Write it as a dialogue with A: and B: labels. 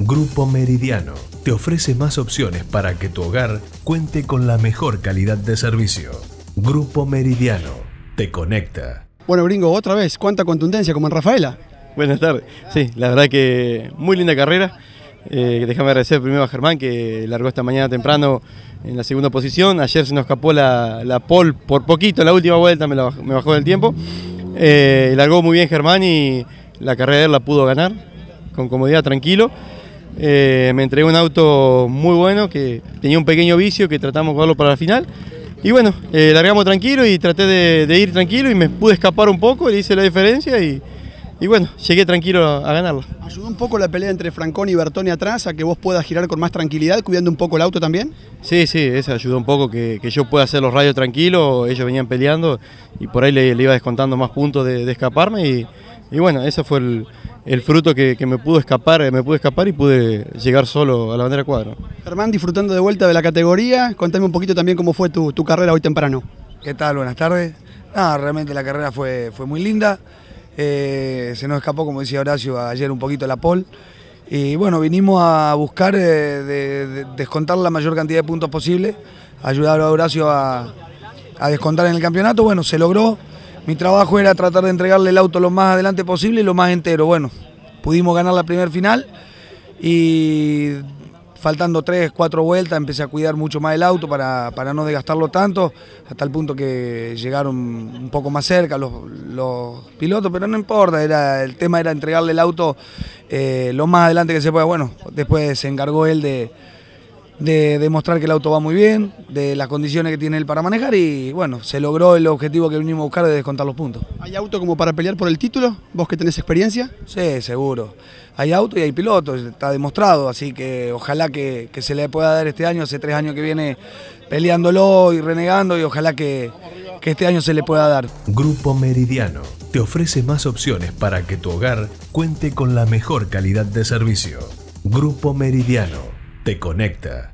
A: Grupo Meridiano te ofrece más opciones para que tu hogar cuente con la mejor calidad de servicio. Grupo Meridiano te conecta.
B: Bueno, Gringo, otra vez, cuánta contundencia como en Rafaela.
C: Buenas tardes. Sí, la verdad que muy linda carrera. Eh, déjame agradecer primero a Germán que largó esta mañana temprano en la segunda posición. Ayer se nos escapó la, la pole por poquito, en la última vuelta me, me bajó del tiempo. Eh, largó muy bien Germán y la carrera de él la pudo ganar con comodidad, tranquilo. Eh, me entregó un auto muy bueno que tenía un pequeño vicio que tratamos de jugarlo para la final. Y bueno, eh, largamos tranquilo y traté de, ir tranquilo y me pude escapar un poco, le hice la diferencia y, y bueno, llegué tranquilo a, ganarlo.
B: ¿Ayudó un poco la pelea entre Franconi y Bertoni atrás a que vos puedas girar con más tranquilidad, cuidando un poco el auto también?
C: Sí, sí, eso ayudó un poco que, yo pueda hacer los radios tranquilos, ellos venían peleando y por ahí le, iba descontando más puntos de, escaparme y, y bueno, eso fue el, el fruto que, me pudo escapar, me pude escapar y pude llegar solo a la bandera cuadro.
B: Germán, disfrutando de vuelta de la categoría, contame un poquito también cómo fue tu, carrera hoy temprano.
D: ¿Qué tal? Buenas tardes. No, realmente la carrera fue, fue muy linda. Eh, se nos escapó, como decía Horacio, ayer un poquito la pole. Y bueno, vinimos a buscar eh, descontar la mayor cantidad de puntos posible, ayudar a Horacio a, a descontar en el campeonato. Bueno, se logró. Mi trabajo era tratar de entregarle el auto lo más adelante posible y lo más entero. Bueno, pudimos ganar la primer final y faltando tres, cuatro vueltas empecé a cuidar mucho más el auto para, no desgastarlo tanto, hasta el punto que llegaron un poco más cerca los, pilotos, pero no importa, era, el tema era entregarle el auto eh, lo más adelante que se pueda. Bueno, después se encargó él de de demostrar que el auto va muy bien, de las condiciones que tiene él para manejar y bueno, se logró el objetivo que vinimos a buscar de descontar los puntos.
B: ¿Hay auto como para pelear por el título? ¿Vos que tenés experiencia?
D: Sí, seguro. Hay auto y hay pilotos, está demostrado, así que ojalá que, se le pueda dar este año, hace tres años que viene peleándolo y renegando y ojalá que, que este año se le pueda dar.
A: Grupo Meridiano te ofrece más opciones para que tu hogar cuente con la mejor calidad de servicio. Grupo Meridiano te conecta.